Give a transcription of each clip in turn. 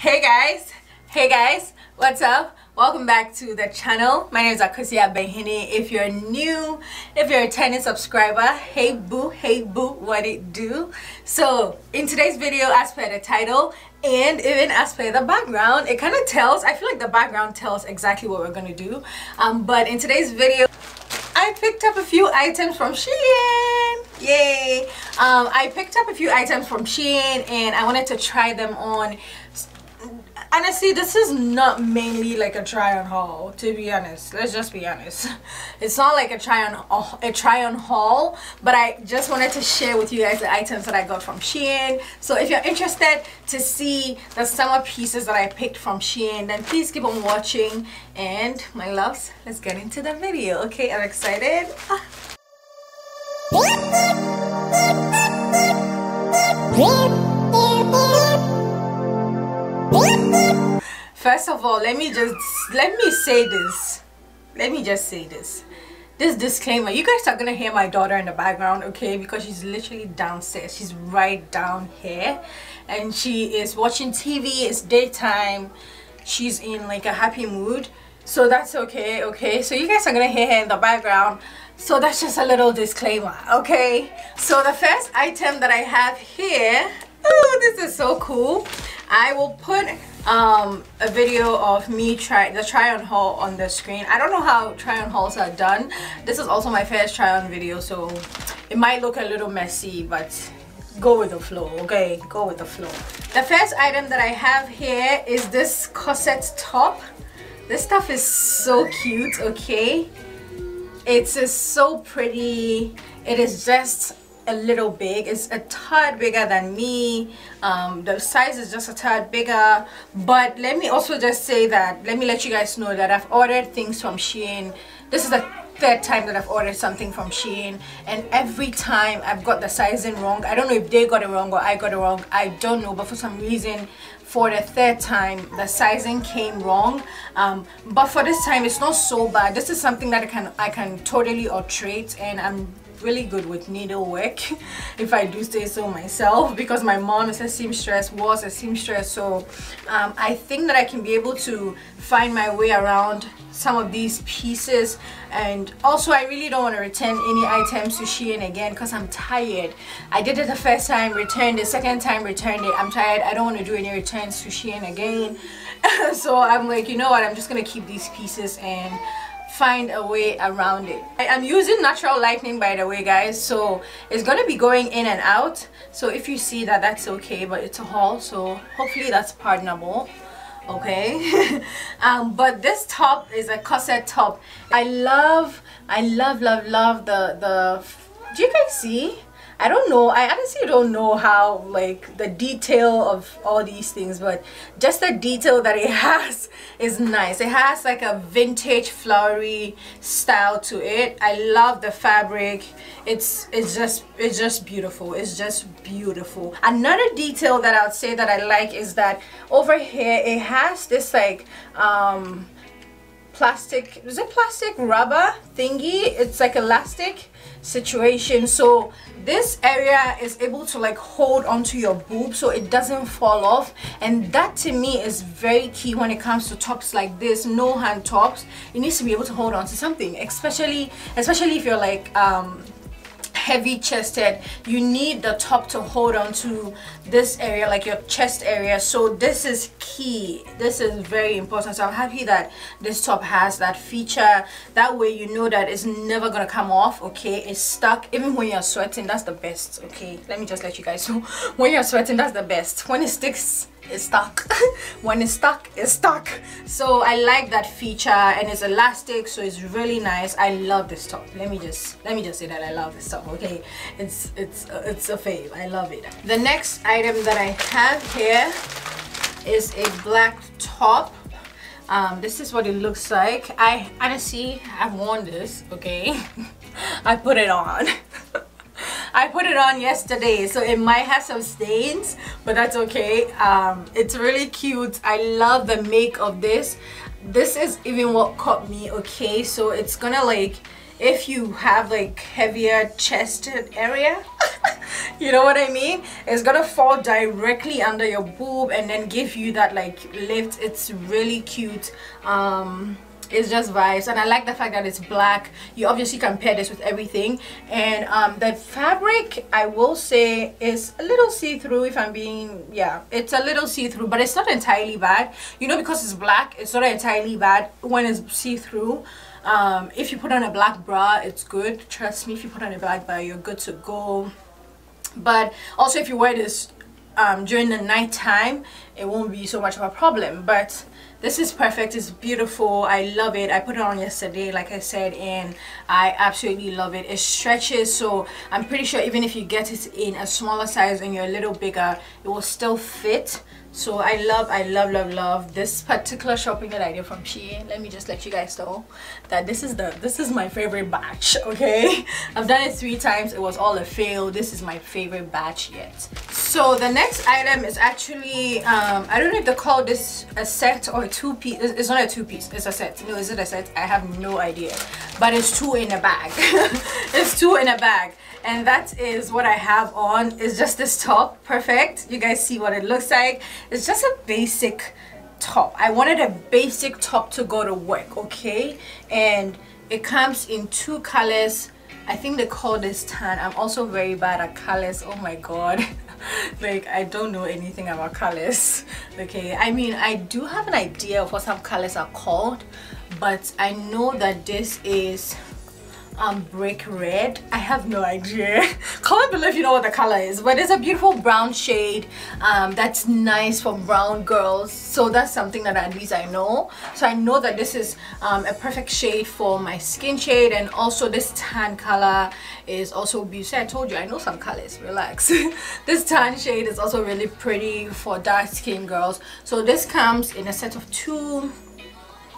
hey guys. Hey guys. What's up? Welcome back to the channel. My name is Akosua Benhene. If you're new if you're a returning subscriber hey boo hey boo what it do? So in today's video as per the title and even as per the background it kind of tells I feel like the background tells exactly what we're gonna do. Um, but in today's video I picked up a few items from Shein. Yay. Um, I picked up a few items from Shein and I wanted to try them on honestly this is not mainly like a try on haul to be honest. Let's just be honest. It's not like a try on a try on haul but i just wanted to share with you guys the items that i got from shein. So if you're interested to see the summer pieces that i picked from shein then please keep on watching. And my loves let's get into the video okay? I'm excited ah. First of all, let me just let me say this. Let me just say this. This disclaimer, you guys are gonna hear my daughter in the background, okay? Because she's literally downstairs. She's right down here. And she is watching TV, it's daytime. She's in like a happy mood. So that's okay, okay? So you guys are gonna hear her in the background. So that's just a little disclaimer, okay? So the first item that I have here, oh, this is so cool. I will put um, a video of me try the try on haul on the screen. I don't know how try on hauls are done. This is also my first try on video so it might look a little messy but go with the flow okay? Go with the flow. The first item that i have here is this corset top. This stuff is so cute okay? It's just so pretty. It is just a little big. It's a tad bigger than me. Um, the size is just a tad bigger. But let me also just say that let me let you guys know that I've ordered things from Shein. This is the third time that I've ordered something from Shein. And every time I've got the sizing wrong I don't know if they got it wrong or I got it wrong. I don't know. But for some reason for the third time the sizing came wrong. Um, but for this time it's not so bad. This is something that I can I can totally alterate and I'm really good with needlework if I do say so myself because my mom is a seamstress was a seamstress. So um, I think that I can be able to find my way around some of these pieces. And also I really don't want to return any items to Shein again because I'm tired. I did it the first time returned it. Second time returned it. I'm tired. I don't want to do any returns to Shein again. So I'm like you know what? I'm just gonna keep these pieces and find a way around it. I, am using natural lightning by the way guys so it's gonna be going in and out. So if you see that that's okay but it's a haul so hopefully that's pardonable okay? Um, but this top is a corset top. I love I love love love the the do you guys see I don't know. I honestly don't know how like the detail of all these things but just the detail that it has is nice. It has like a vintage flowery style to it. I love the fabric. It's it's just it's just beautiful. It's just beautiful. Another detail that I would say that I like is that over here it has this like um plastic is it plastic rubber thingy? It's like elastic situation. So this area is able to like hold onto your boob so it doesn't fall off. And that to me is very key when it comes to tops like this no hand tops. You need to be able to hold on to something especially especially if you're like um heavy chested you need the top to hold on to this area like your chest area. So this is key. This is very important. So i'm happy that this top has that feature. That way you know that it's never gonna come off okay? It's stuck even when you're sweating. That's the best okay? Let me just let you guys know. When you're sweating that's the best. When it sticks it's stuck. When it's stuck it's stuck. So i like that feature and it's elastic so it's really nice. I love this top. Let me just let me just say that i love this top okay? It's it's it's a fave. I love it. The next item that i have here is a black top. Um, this is what it looks like. I honestly i've worn this okay? I put it on I put it on yesterday so it might have some stains but that's okay. Um, it's really cute. I love the make of this. This is even what caught me okay? So it's gonna like if you have like heavier chested area you know what I mean? It's gonna fall directly under your boob and then give you that like lift. It's really cute. Um it's just vibes. And i like the fact that it's black. You obviously can pair this with everything. And um, the fabric i will say is a little see-through if i'm being yeah it's a little see-through but it's not entirely bad. You know because it's black it's not entirely bad when it's see-through. Um, if you put on a black bra it's good. Trust me if you put on a black bra you're good to go. But also if you wear this um, during the night time it won't be so much of a problem but this is perfect it's beautiful i love it i put it on yesterday like i said and i absolutely love it it stretches so i'm pretty sure even if you get it in a smaller size and you're a little bigger it will still fit. So i love i love love love this particular shopping that i did from shein. Let me just let you guys know that this is the this is my favorite batch okay? I've done it three times it was all a fail this is my favorite batch yet so the next item is actually um i don't know if they call this a set or a two piece it's not a two piece it's a set. No is it a set? I have no idea. But it's two in a bag. It's two in a bag. And that is what I have on. It's just this top. Perfect. You guys see what it looks like. It's just a basic top. I wanted a basic top to go to work okay? And it comes in two colors. I think they call this tan. I'm also very bad at colors. Oh my god like I don't know anything about colors okay? I mean I do have an idea of what some colors are called but I know that this is um, brick red? I have no idea. Comment below if you know what the color is but it's a beautiful brown shade um, that's nice for brown girls. So that's something that at least I know. So I know that this is um, a perfect shade for my skin shade and also this tan color is also beautiful. I told you I know some colors. Relax. This tan shade is also really pretty for dark skin girls. So this comes in a set of two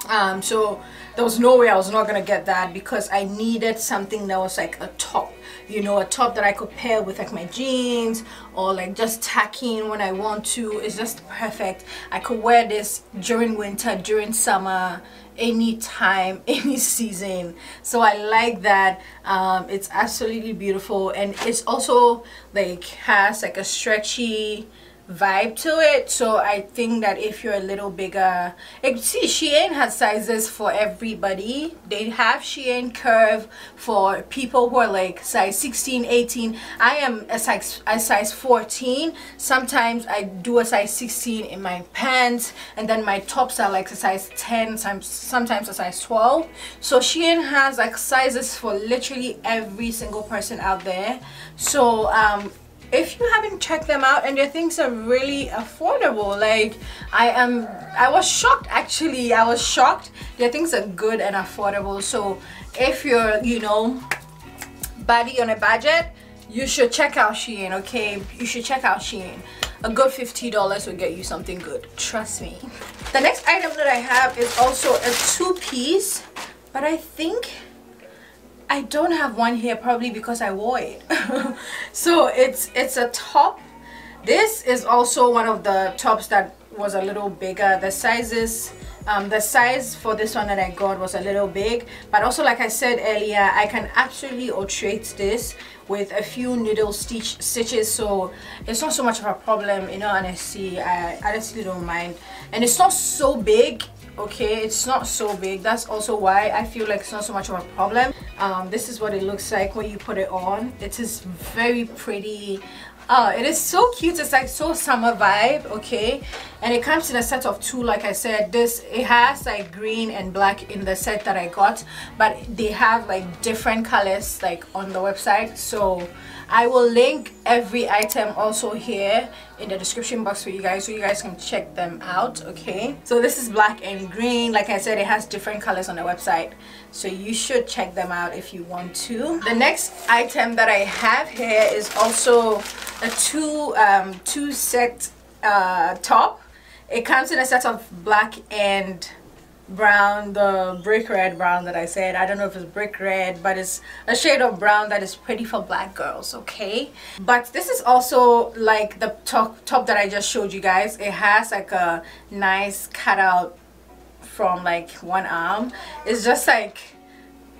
um, so there was no way I was not gonna get that because I needed something that was like a top you know a top that I could pair with like my jeans or like just tacking when I want to. It's just perfect. I could wear this during winter during summer anytime any season. So I like that. Um, it's absolutely beautiful and it's also like has like a stretchy vibe to it. So i think that if you're a little bigger it, see shein has sizes for everybody. They have shein curve for people who are like size 16 18 i am a size a size 14 sometimes i do a size 16 in my pants and then my tops are like a size 10 sometimes a size 12 so shein has like sizes for literally every single person out there. So um if you haven't checked them out and their things are really affordable like i am i was shocked actually. I was shocked. Their things are good and affordable. So if you're you know buddy on a budget you should check out shein okay? You should check out shein. A good $50 will get you something good. Trust me. The next item that i have is also a two-piece but i think I don't have one here probably because I wore it. So it's it's a top. This is also one of the tops that was a little bigger. The sizes um, the size for this one that I got was a little big. But also like I said earlier I can absolutely alterate this with a few needle stitch stitches. So it's not so much of a problem you know honestly I honestly don't mind. And it's not so big okay? It's not so big. That's also why I feel like it's not so much of a problem um, this is what it looks like when you put it on. It is very pretty. Oh it is so cute. It's like so summer vibe okay? And it comes in a set of two like i said. This it has like green and black in the set that i got but they have like different colors like on the website. So I will link every item also here in the description box for you guys so you guys can check them out okay? So this is black and green. Like I said it has different colors on the website so you should check them out if you want to. The next item that I have here is also a two um, two set uh, top. It comes in a set of black and brown the brick red brown that I said. I don't know if it's brick red but it's a shade of brown that is pretty for black girls okay? But this is also like the top top that I just showed you guys. It has like a nice cutout from like one arm. It's just like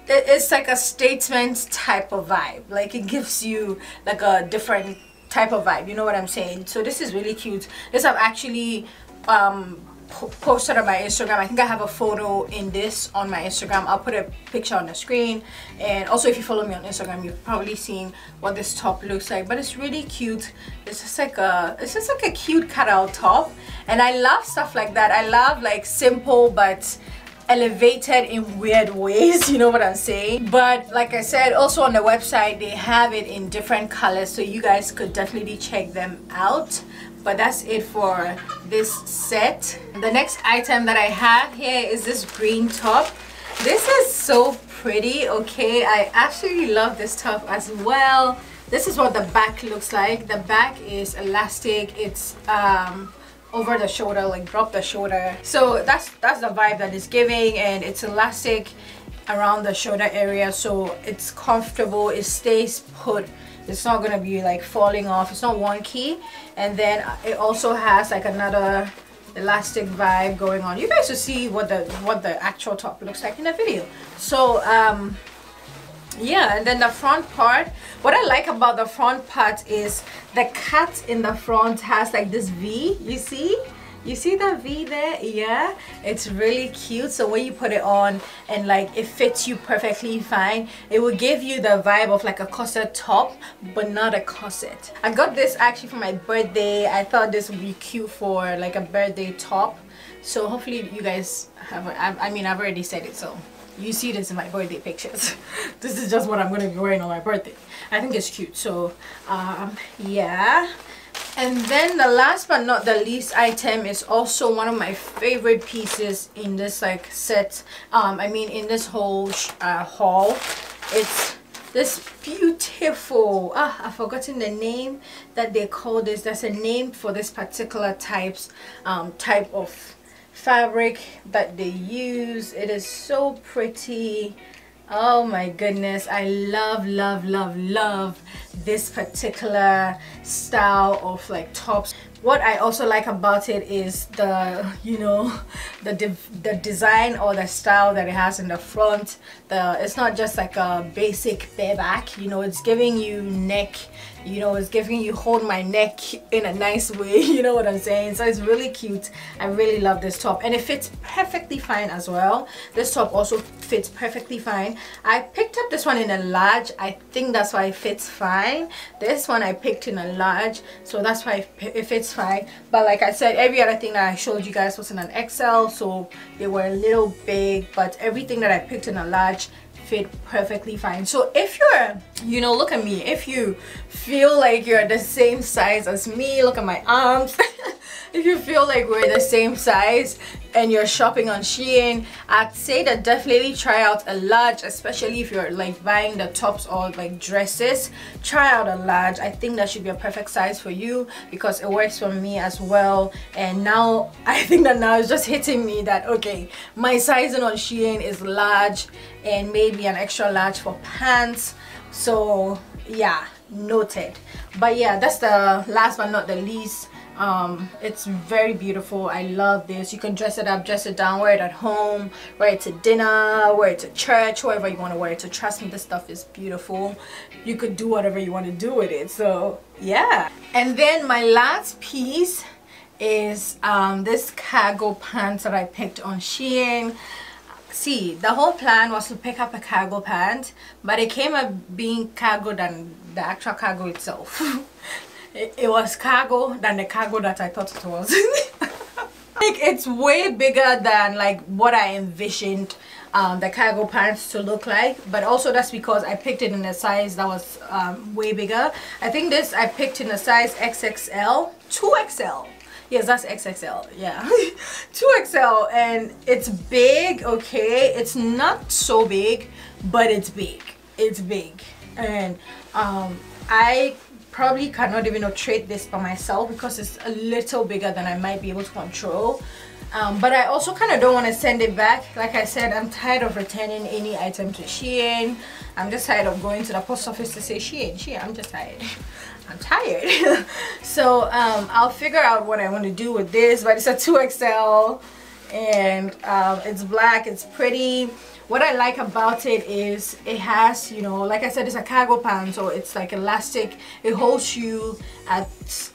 it's like a statement type of vibe. Like it gives you like a different type of vibe you know what i'm saying? So this is really cute. This i've actually um posted on my instagram. I think i have a photo in this on my instagram. I'll put a picture on the screen. And also if you follow me on instagram you've probably seen what this top looks like. But it's really cute. It's just like a it's just like a cute cutout top. And i love stuff like that. I love like simple but elevated in weird ways you know what i'm saying? But like i said also on the website they have it in different colors so you guys could definitely check them out but that's it for this set. The next item that i have here is this green top. This is so pretty okay? I actually love this top as well. This is what the back looks like. The back is elastic. It's um over the shoulder like drop the shoulder. So that's that's the vibe that is giving and it's elastic around the shoulder area so it's comfortable. It stays put it's not gonna be like falling off. It's not wonky and then it also has like another elastic vibe going on. You guys will see what the what the actual top looks like in the video. So um yeah and then the front part. What i like about the front part is the cut in the front has like this v you see you see that v there? Yeah. It's really cute. So when you put it on and like it fits you perfectly fine it will give you the vibe of like a corset top but not a corset. I got this actually for my birthday. I thought this would be cute for like a birthday top. So hopefully you guys have I, mean i've already said it so you see this in my birthday pictures. This is just what i'm going to be wearing on my birthday. I think it's cute. So um yeah and then the last but not the least item is also one of my favorite pieces in this like set. Um i mean in this whole uh, haul it's this beautiful ah i've forgotten the name that they call this. There's a name for this particular types um type of fabric that they use. It is so pretty oh my goodness i love love love love this particular style of like tops. What I also like about it is the you know the the design or the style that it has in the front. The it's not just like a basic bareback you know it's giving you neck you know it's giving you hold my neck in a nice way you know what i'm saying? So it's really cute. I really love this top. And it fits perfectly fine as well. This top also fits perfectly fine. I picked up this one in a large. I think that's why it fits fine. This one i picked in a large so that's why it fits fine. But like i said every other thing that i showed you guys was in an xl so they were a little big but everything that i picked in a large fit perfectly fine. So if you're you know look at me. If you feel like you're the same size as me look at my arms if you feel like we're the same size and you're shopping on Shein, I'd say that definitely try out a large, especially if you're like buying the tops or like dresses. Try out a large. I think that should be a perfect size for you because it works for me as well. And now I think that now it's just hitting me that okay, my sizing on Shein is large and maybe an extra large for pants. So yeah, noted. But yeah, that's the last but not the least um it's very beautiful. I love this. You can dress it up dress it down wear it at home wear it to dinner wear it to church wherever you want to wear it to. Trust me this stuff is beautiful. You could do whatever you want to do with it so yeah. And then my last piece is um this cargo pants that i picked on shein. See the whole plan was to pick up a cargo pant but it came up being cargo than the actual cargo itself it, was cargo than the cargo that I thought it was. like it's way bigger than like what I envisioned um, the cargo pants to look like. But also that's because I picked it in a size that was um, way bigger. I think this I picked in a size XXL 2XL yes that's XXL yeah. 2XL and it's big okay? It's not so big but it's big. It's big. And um, I probably cannot even trade this by myself because it's a little bigger than I might be able to control. Um, but I also kind of don't want to send it back. Like I said I'm tired of returning any item to Shein. I'm just tired of going to the post office to say Shein Shein I'm just tired. I'm tired. So um, I'll figure out what I want to do with this but it's a 2XL and um, it's black it's pretty what I like about it is it has you know like I said it's a cargo pants so it's like elastic. It holds you at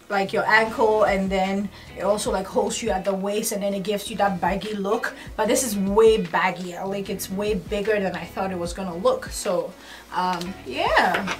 like your ankle and then it also like holds you at the waist and then it gives you that baggy look. But this is way baggier. Like it's way bigger than I thought it was gonna look. So um, yeah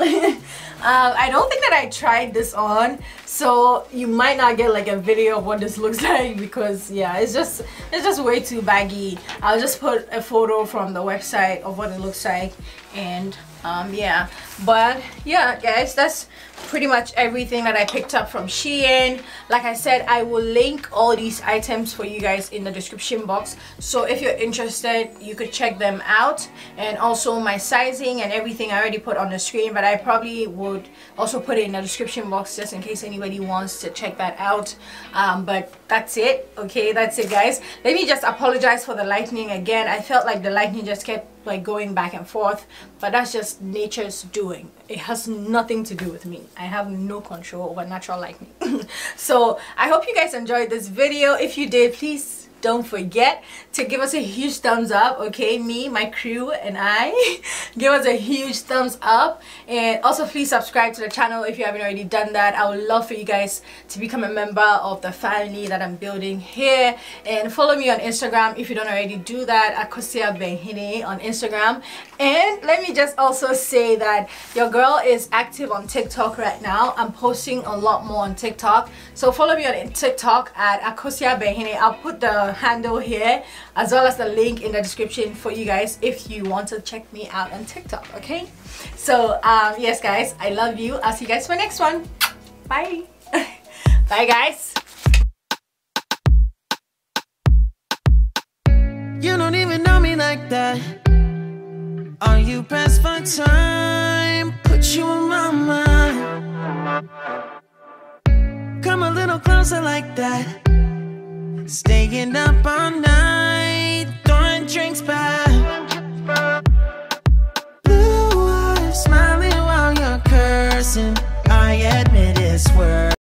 um, I don't think that I tried this on so you might not get like a video of what this looks like because yeah it's just it's just way too baggy. I'll just put a photo from the website of what it looks like and um, yeah. But yeah guys that's pretty much everything that I picked up from Shein. Like I said I will link all these items for you guys in the description box. So if you're interested you could check them out. And also my sizing and everything I already put on the screen but I probably would also put it in the description box just in case anybody wants to check that out. Um, but that's it okay? That's it guys. Let me just apologize for the lightning again. I felt like the lightning just kept like going back and forth but that's just nature's doing. It has nothing to do with me. I have no control over natural lightning so i hope you guys enjoyed this video. If you did please don't forget to give us a huge thumbs up okay? Me my crew and I. Give us a huge thumbs up. And also please subscribe to the channel if you haven't already done that. I would love for you guys to become a member of the family that I'm building here. And follow me on Instagram if you don't already do that Akosua Benhene on Instagram. And let me just also say that your girl is active on TikTok right now. I'm posting a lot more on TikTok. So follow me on TikTok at Akosua Benhene. I'll put the handle here as well as the link in the description for you guys if you want to check me out on TikTok okay? So um, yes guys I love you. I'll see you guys for the next one. Bye. Bye guys. You don't even know me like that. Are you pressed for time put you in my mind. Come a little closer like that Staying up all night, throwing drinks back. Blue eyes smiling while you're cursing. I admit it's worth